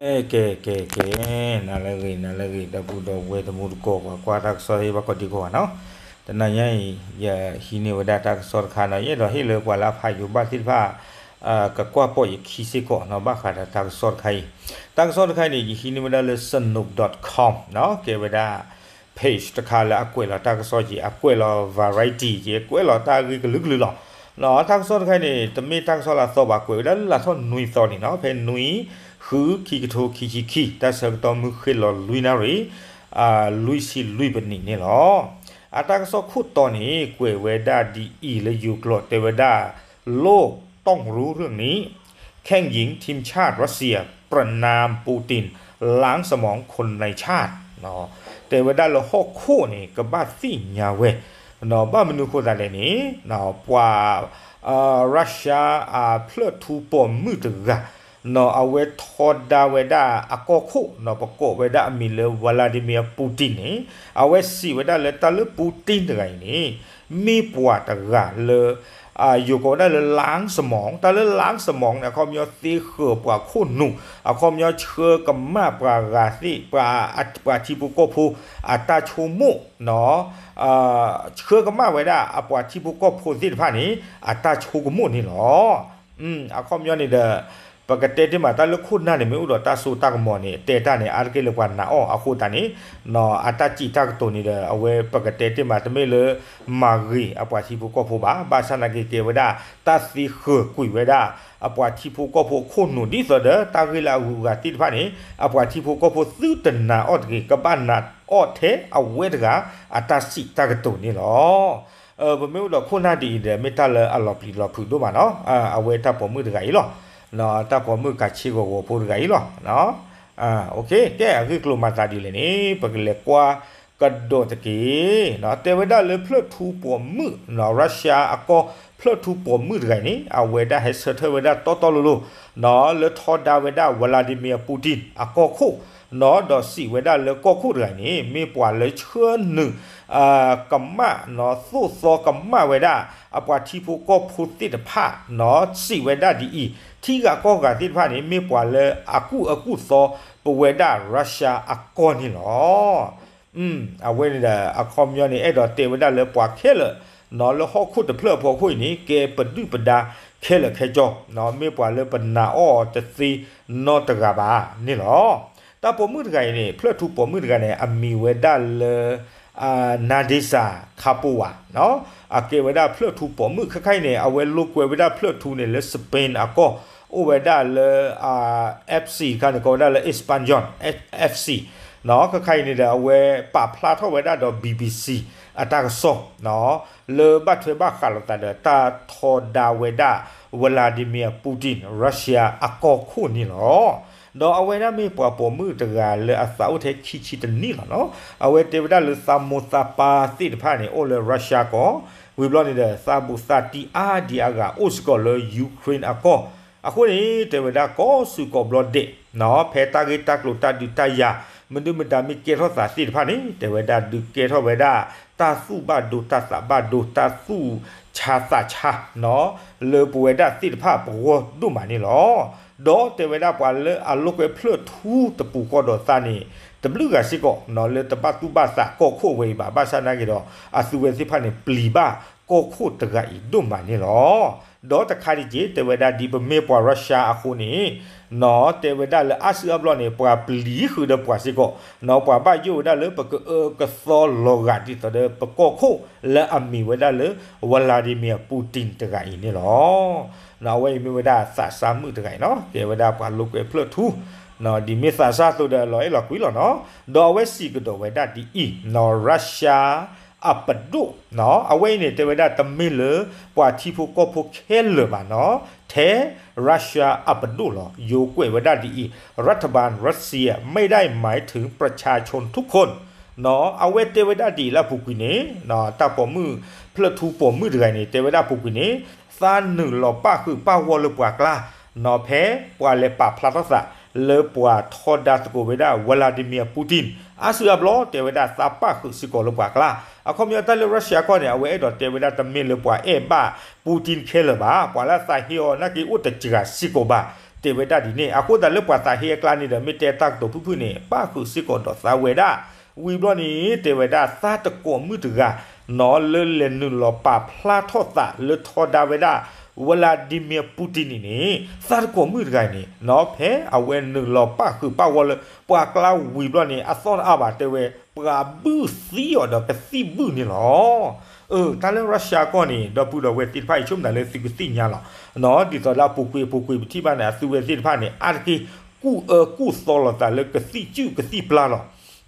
Eh, ke ke ke na la ri na la ri da bu do we da mu ko kwa kwa ta so hi ba ko ti ko no ta na yan ya hi ne wa da ta so kha na ye do hi le kwa la pha yu ba ti pha a ka kwa po yi khi se ko no ba kha da ta so khai ta so khai ni hi ne wa da le sanuk.com no ke wa da page တခါလာအကွဲလာတာကစောကြီးအကွဲလာ variety ကြီးကွဲလာတာကြီးကလုကလုလာနော်တာကစောတခိုင်နေတမေတာကစောလာစောပါကွဲလာလာစောနွီစောနေနော်ဖဲနွီ ခုခီကထိုခီချီခီတဆတော်မူခေလောလူနာရီအာလူစီလူပနီနေလောအတာကစောခုတော်နေကွဲဝဲဒါဒီအီလေယူကလောတေဝဒါโลกต้องรู้เรื่องนี้ แข่งหญิงทีมชาติรัสเซีย ประนามปูติน ล้างสมองคนในชาติเนาะแต่ว่าได้ละหกคู่นี่ก็บ้าสิ่งยาเวเนาะบ้ามนุษย์คนอะไรนี่เนาะปว่าอ่ารัสเซียอ่าเพลทูปอมมือตึกะ နော်အဝဲထော်ဒါဝဲဒါအကောခုနော်ပကောဝဲဒါအမီလေဝလာဒီမီယာပူတင်နေအဝဲစီဝဲဒါလေတလပူတင်တကိုင်နေမိပွားတကလေအာอยู่ก็ได้ล้างสมองแต่เลยล้างสมองเนี่ยเขามีตีเขือบกว่าคุณหนุ่อ่ะเขามีเชื่อกับมาปลากาสิปลาอัตปลาทิปุโกพูอัตตาชูมุเนาะอ่าเชื่อกับมาไว้ได้อ่ะปลาทิปุโกพูสิผ่านนี้อัตตาชูกมุนี่เนาะอืมอ่ะเขามีนี่เด้อ ပကတဲ့တမတာလခုနာနေမြို့တော့တဆူတကမောနေတေတာနေအာကေလကွာနာအောအခုတနေနော်အတချီတက်တိုနေတဲ့အဝဲပကတဲ့တမတမေလမာဂီအပွားချီဘူးကောဖို့ပါဘာသနာကေကေဝဒတစီခကွိဝဒအပွားချီဖို့ကောဖို့ခုနုဒီဆိုတဲ့တာဂီလာဟူကတိဖာနေအပွားချီဖို့ကောဖို့သုတနာအော့တကေကပနာအော့သေးအဝဲတကအတစီတက်တိုနေလောเออบ่แม่นดอกคนน่าดีเด้เมตาลอลอปลีลอพุดูมาเนาะอ่าเอาไว้ถ้าผมมือตะไกอีหรอ နော်တပ်ပေါ်မှုကချီကိုကိုပို့ကြိလောနော်အာโอเคကဲအခုကလိုမတာဒီလေနေပကလေကွာကဒိုတကီနော်တေဝဒလေဖလထူပေါ်မှုနော်ရုရှားအကောဖလထူပေါ်မှုကြိုင်နေအဝေဒဟက်ဆထဝဒတော်တော်လိုနော်လေထော်ဒါဝဒဝလာဒီမီယာပူတင်အကောခုနော်ဒေါ်စီဝဒလေကောခုကြိုင်နေမေပွာလေချွန်းနုအာကမ္မနော်သုသောကမ္မဝဒအပွားတီဖူကောဖူတိတဖနော်စီဝဒဒီအီ ထီကကောကတိဖာနေမေပွာလေအခုအခုသောပဝေဒရုရှားအကောနီလောอืมအဝဲနေတာအခေါမျောနေအဲ့တော့တေဝဒလေပွာခဲလနော်လဟခုတဖလဖို့ခွိနေကေပဒုပဒါခဲလခဲကြောနော်မေပွာလေပနာအောတစီနော်တကပါနီလောတပမှုတကရင်နေဖလထုပမှုတကနေအမီဝဒလေ အာနာဒိစာခပူဝါနော်အကေဝဒဖလထုပမှုခခိုင်နေအဝဲလုကွယ်ဝဒဖလထုနေလေစပိန်အကောဥဝဒလေအာ FC ကန်ကောဒါလေ Espanyol FC နော်ခခိုင်နေတဲ့အဝဲပပလာထောဝဒတော့ BBC အတာကဆောနော်လေဘတ်ထွေဘခါလတာတာထောဒါဝဒဝလာဒီမီယာပူတင်ရုရှားအကောခုနီနော် တော့အဝဲနာမေပွားပေါ်မှုတကလေအစာဦးတဲ့ချီချီတနီလာနော်အဝဲတေဝဒလေသမောသပါတိတဖာနေအိုလေရုရှားကောဝီဘလော့နေတဲ့စာဘူစာတီအာဒီအာကအိုစကောလေယူကရိန်းအကောအခုနေတေဝဒကောစုကောဘလော့ဒေနော်ဖဲတာဂီတက်လို့တတ်ဒီတယာမဒုမတာမိကေထောစာတိတဖာနေတေဝဒဒုကေထောဝဒတာစုဘဒုတသဘဒုတာစုချာစာချာနော်လေပဝဒတိတဖာဘောဒုမနီလော ဒေါ်တေဝဒပွာလေအလုကွေဖလထူတပူကောတော့စာနေတဘလူကစီကောနော်လေတပတ်တူပါစာကောခိုဝေပါဘာသာနာကေတော့အစုဝေစီဖာနေပလီပါကောခိုတကဤဒုမနီလော ဒေါ်တခါဒီဂျေတေဝဒဒီပမေပွာရုရှားအခုနေနော်တေဝဒလအဆူအဘလနေပွာပလီခုဒပွာစီကောနော်ပွာဘယိုဒလပကကသောလောဂတိတဒပကောခိုလအမီဝဒလဝလာဒီမီယာပူတင်တကဤနေလောနော်ဝေမီဝဒဆာဆာမှုတကဤနော်ကေဝဒပွာလုကွေဖလထူနော်ဒီမစ်ဆာဆာဆိုတဲ့လောအဲ့လောကွီလောနော်ဒေါ်ဝဲစီကတော့ဝဲဒဒီအီနော်ရုရှား အပဒုနော်အဝိနေတဝဒတမီလပွာတီဖူကောဖူခဲလဘာနော်ထဲရုရှားအပဒုလောယိုကွေဝဒဒီรัฐบาลรัสเซียไม่ได้หมายถึงประชาชนทุกคนနော်အဝဲတေဝဒဒီလာဖူကွီနေနော်တပ်ပေါ်မှုဖလထူပေါ်မှုဒဂိုင်နေတေဝဒဖူကွီနေသာနုလောပခုပဝလပွာကလာနော်ဖဲပွာလေပဖလာတော့စာလေပွာထောဒါတကိုဝဒဝလာဒီမီယာပူတင်အဆူအဘလောတေဝဒစပခုစီကိုလပွာကလာ အခုမြတ်တယ်ရုရှားကောနေအဝဲအဲ့တော့တေဝဒတမင်လပွာအေဘာပူတင်ခဲလဘာပွာလာစာဟီယောနကီဥတချီကစီကိုဘာတေဝဒဒီနေအခုတလပွားတာဟေကလာနေတယ်မတေတက်တော့ဖူးဖူးနေပါခုစစ်ကောတော့သာဝေဒဝီဘလနီတေဝဒသာတကောမှုတကနော်လလနုလောပါဖလာထောတာလထောဒါဝေဒဝလာဒီမီပူတင်နေသာကောမှုတကိုင်နေနော်ဖဲအဝဲနုလောပါခုပါဝလပွာကလာဝီဘလနီအစောအဘာတေဝပ ရာဘူးစီယောတော့ကစီဘူးနေလောเออตาเลรัสเซียก็นี่ดอปูดอเวติไฟชุมดาเลสิกสิญาละเนาะดิซอลาปูกุยปูกุยที่บ้านน่ะสุเวสิไฟนี่อาร์กีกูเออกูซอลตาเลกสิจูกสิปลาละ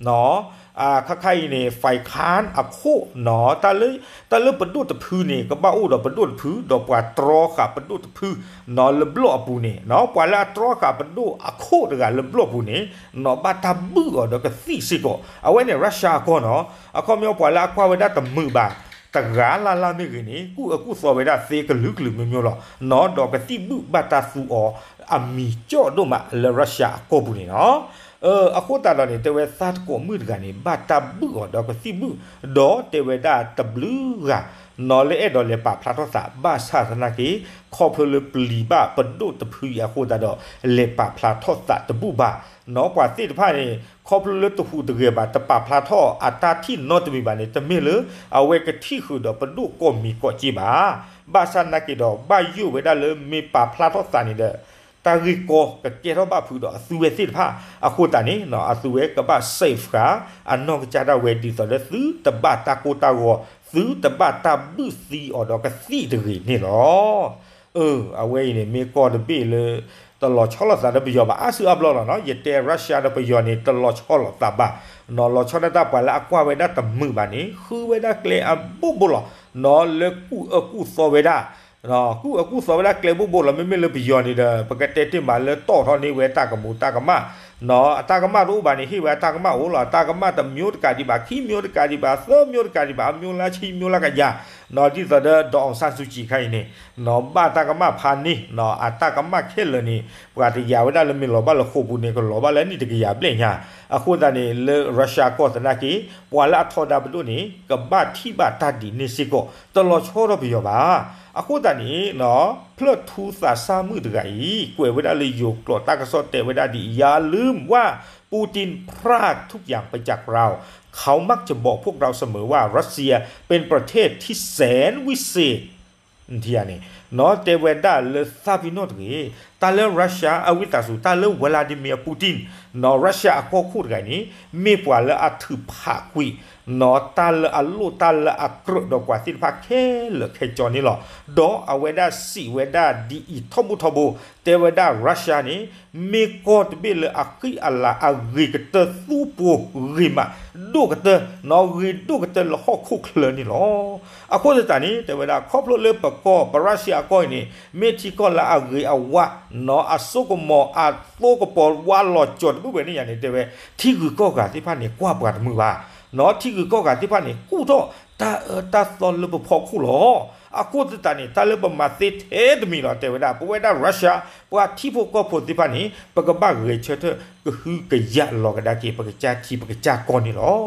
เนาะ อาข้าใครเนี่ยฝ่ายค้านอโคหนอตาเลยตาเลยประดุตะพือเนี่ยก็บ้าอู้ดอกประดุตะพือดอกปลาตรอค่ะประดุตะพือนอเลบลอปูเนี่ยนอปลาละตรอค่ะประดุอโคดกันเลบลอปูเนี่ยนอบาตาบือดอกกสีสิโกเอาไว้เนี่ยรัสเซียก็เนาะเอาข้อมีปลาละควาไว้ได้ตะมือบาตะกาลาลาไม่กินี่กูกูสอบไปได้เซกลึกหรือไม่มีหรอกนอดอกกสีบุบาตาสูอออามีจ่อดมาเลรัสเซียก็ปูเนี่ยเนาะ ออအခုတာတော့နေတဝဲသတ်ကိုမှုတကနေဘတာบุတော့ကတိบุတော့တဝဲတာတဘလူကနော်လေအဲ့တော့လေပါဖလာတော့စာဘာသာသနာကေခေါ်ဖလပလီဘာပဒုတဖူရခုတာတော့လေပါဖလာတော့စာတบุဘာနော်กว่าติดผ้านี่คอพลตุหูตะเกบาตะปาพลาท่ออัตาที่นอตมีบานี่ตะเมลเอาเวกที่คือดอกปดุก็มี ก็จีบาบาซันนักดอกบายุเวดาเลยมีปาพลาท่อสานี่เด้ตาริโกกะเกรบาพูดอสุเวสิผ้าอะโคตานี่เนาะอสุเวกะบาเซฟกาอันนอกจาดาเวดีสอเลซื้อตะบาตาโกตาโกซื้อตะบาตาบุซีออดอกะซีตะรีนี่เนาะเออเอาไว้นี่มีกอดเบเลยตลอดชอลซาดปยอba asu ablo la no yete russia ดปยอนี่ตลอดชอลตาba no lo chona da pa la akwa we da ta mu ba ni khu we da kle a bu bu lo no le ku a ku so we da နော်ခုအခုစောဝလာကလေဘူဘောလမေမေလဘီယောနီဒါပကတဲ့တင်မာလေတော့ထော်နေဝဲတာကမူတာကမနော်အတာကမရူဘာနေဟိဝဲတာကမဟိုလာတာကမတမျိုးတကဒီပါခီမျိုးတကဒီပါသောမျိုးတကဒီပါမျိုးလာချီမျိုးလာကကြနော်ဒီသဒဒေါအောင်ဆန်စုကြည်ခိုင်းနေနော်ဘာတာကမဖာနေနော်အတာကမခဲလနေဘွာတရဝဒလမေလောဘလခုဘူးနေကလောဘလည်းနိတကရပြင့်ညာအခုတည်းနေလေရုရှားကောတနာကီပွာလာထော်ဒါဘလူနေကဘာတိဘာတဒီနေစီကိုတလောချောရပြရောပါ အခုတည်းနေနော်ဖလတ်ထူစာစာမှုတကကြီးကွယ်ဝဒလေယိုကလောတာကစောတေဝဒဒီอย่าลืมว่าปูตินพรากทุกอย่างไปจากเรา เขามักจะบอกพวกเราเสมอว่ารัสเซียเป็นประเทศที่แสนวิเศษทีนี้เน နော်တေဝဒါလသဗီနော့တကေတာလရုရှားအဝိတဆူတာလဝလာဒီမီယာပူတင်နော်ရုရှားအခေါ်ခုတ်ကန်နီမေပွာလအထုဖာကွီနော်တာလအလုတာလအကရဒကွာစစ်ဖာခဲလခဲကြော်နီလောဒေါ်အဝေဒါစီဝေဒါဒီအီထဘူထဘူတေဝဒါရုရှားနီမေကော့ဘီလအကီအလာအဂီကတသူပူရီမာဒုကတနော်ရီဒုကတလဟော့ခုခလနီလောအခုစတန်နီတေဝဒါခေါပလိုလေပကောပရရှာก้อยนี่เมที่ก็ละเอาเกยเอาวะเนาะอาสุกมออาโตกปอว่าหลอดจดบุเบนี่อย่างนี้เตเวที่คือก็กาที่พันนี่กว่าปากมือว่าเนาะที่คือก็กาที่พันนี่กู้ท่อตาเออตาตอนลบพอคู่หรอ အခုတတနေတလဘမသစ်အဲဒမီလာတေဝဒပဝဒရုရှားပွာတိဖို့ကောဖို့တိဖာနေပကပရေချတ်ကဟူကရလောကဒါကေပကချာတိပကချာကောနီလော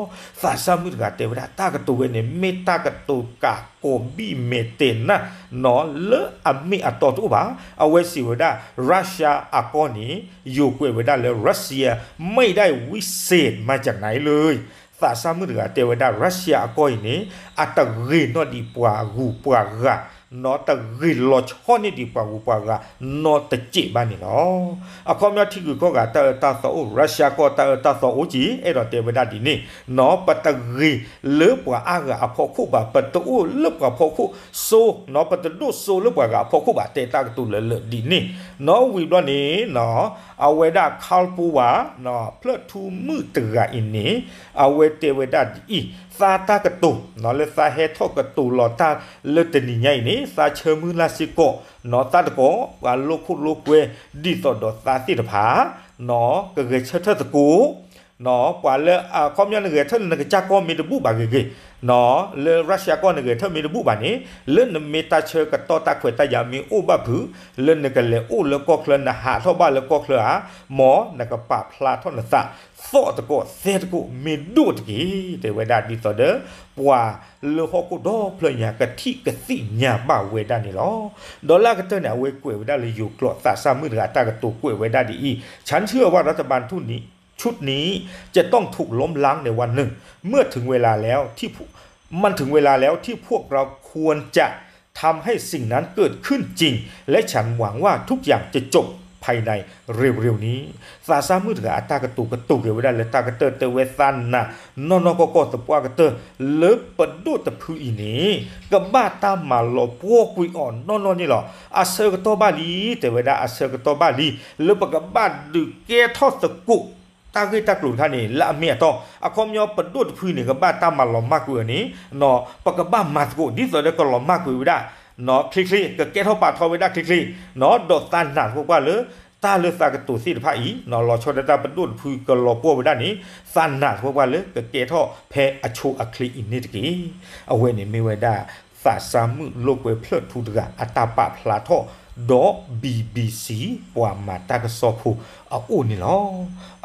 သာဆာမှုကတေဝဒတာကတူဝနေမေတာကတူကာကိုဘီမေတေနာနော်လေအမီအတော်တူပါအဝဲစီဝဒရုရှားအကောနီယူကွေဝဒလေရုရှားไม่ได้วิเศษมาจากไหนเลย သာဆာမှုကတေဝဒရုရှားအကိုင်းနေအတရီနော်ဒီပွာဂူပွာဂါ နော်တရီလောချဟောနေဒီပွာဂူပွာဂါနော်တကြည့်ပါနေနော်အခေါမြတ်တိကူကောကတတသောရုရှားကောတတသောအိုကြီးအဲ့တော့တေဝဒဒီနေနော်ပတရီလေပွာအာဂါအဖို့ခုပါပတူလေပွာဖို့ခုဆိုနော် ပတဒုဆိုလေပွာဂါဖို့ခုပါတေတာကတူလေလေဒီနေနော်ဝီတော့နေနော်အဝေဒခေါပူဝါနော်ဖလတ်ထူမှုတရာအင်းနေအဝေတေဝဒဒီစာတာကတူနော်လေစာဟေထောကတူလောတာလေတနီညိုင်နေစာချေမှုလာစီကိုနော်တတ်ကောဝါလုခုလုကွဲဒီတော့တော့စာတိတဖာနော်ကကချက်ထတကူ နော်ပွာလေအကောမြနကေထလနကချကောမီတဘူဘာကေနော်လေရုရှားကောနကေထမီတဘူဘာနေလေနမေတာချေကတော့တခွေတယာမီအိုဘဘူးလေနကလေအိုလေကောကလနဟာထောဘလေကောကလဟာမောနကပဖလာထောနသသောတကောသေတကောမေဒုတ်ကေတေဝဒဒီတော်ဒပွာလေဟကုဒပလညာကတိကတိညာဘဝေဒနေလောဒေါ်လာကတနေဝေကွေဝဒလေယူကလောသစာမှုရတာကတူကွေဝดาดีฉันเชื่อว่ารัฐบาลทุนนี้ ชุดนี้จะต้องถูกล้มล้างในวันหนึ่ง เมื่อถึงเวลาแล้วที่มันถึงเวลาแล้วที่พวกเราควรจะทำให้สิ่งนั้นเกิดขึ้นจริง และฉันหวังว่าทุกอย่างจะจบภายในเร็วๆนี้สาสามือถืออัตากระตุกกระตุกเยวได้เลยตากระเตอเตเวสันนะนอนก็ก็ตะปวากระเตอเลิบปะดูตะพืออีนี้กับบ้าตามมาหลอพวกกุยอ่อนนอนนี่หรออาเซอร์กตบาลีแต่เวลาอาเซอร์กตบาลีเลิบปะกับบ้าดึกแกทอดสกุ ตาเกตากลุนท่านี่ละเมียตออะคอมยอปะดูตะพือนี่กับบ้าตามมาหลอมากกว่านี้เนาะปะกับบ้ามาสกุดิสอเดก็หลอมมากกว่าได้เนาะคลิกๆก็แกทอปาทอไว้ได้คลิกๆเนาะดอตันหนักพวกว่าเลยตาเลสากตูสิพาอีนอรอชดตาปดุนพูกลอปัวบดานี้สันนาพวกว่าเลยกเกทอเพอชูอคลีอินนิตกีเอาเวนี่ไม่ไว้ได้สาสามุโลกเวเพลทุดกะอัตาปะพลาทอดอ .bbc ပွာမာတာကဆော့ဖူအိုနီလော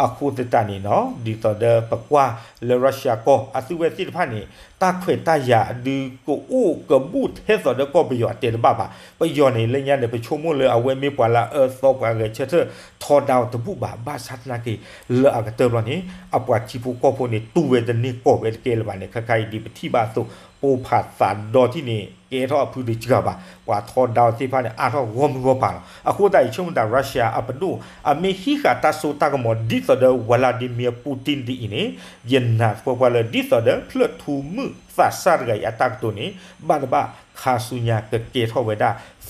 အခုတတနီနော်ဒီတော်ဒပကွာလရုရှားကောအစုဝဲစစ်ဖက်နေတာခွေတရဒီကိုအိုကဘူးထဲစော်ဒကောပယောတေဘဘာပယောနေလညာနေပချုံမလေအဝဲမေပွာလာအစောပွာကချက်ထော်ဒေါတပူဘာဘာသတ်နာကေလာကတဘလနီအပွာချီပူကောဖိုနေတူဝဲဒနီကောဝဲကေလဘာနေခခိုင်ဒီပတိဘာဆိုပိုဖတ်စာဒေါ်တီနေ เออซอกว่าเกเชเตอทอดาวตะบุบาบาชัดนากีเลอากเตอร์บลนี้อปวาชิปูก็พวกนี้ตูเวดนี่ก็เวเกลบานี่คใครดีไปที่บาสุโอผาสารดอที่นี่เกทอพูดิจกบากว่าทอดาวที่พานี่อาทอวอมวอปาอะคูได้ชุมดารัสเซียอปดูอเมฮิกาตาโซตากมอดิสเดวลาดิเมียปูตินดีนี่เย็นนาพวกว่าเลยดิสเดพลทูมือฟาซาร์กายอาตักตัวนี้บาดบาคาสุญาเกิดเกทอเวดาสีนี่หรอเนาะปวางูปวากามามิตนี่บาบาชานากีปวาเลอากาจัดที่ก็ปูนี่หรอก็ไม่ปวาเลมาจิทอปุยนี่หรอเนาะ ခါဆုညာကကေထောဝဒ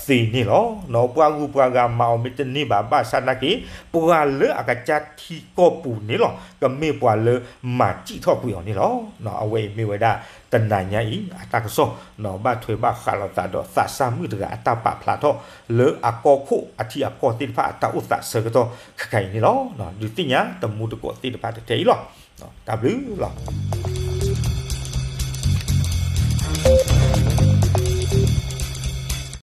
စီနီလောနောပွားကူပွားကမောင်မီတနီဘာဘာဆနာကီပွာလေအကချတ်ခီကောပူနီလောကမေပွာလေမာကြည့်ထောပူယောနီလောနောအဝေမေဝဒတန်နာညာဤအတကဆောနောဘထွေဘခါလတာဒောသဆာမှုတကအတပဖလာထောလေအကောခုအတိအကောတိဖာအတဥသဆေကတောခခိုင်နီလောနောဒီတိညာတမှုတကောတိတဖာတေလောနော် W လော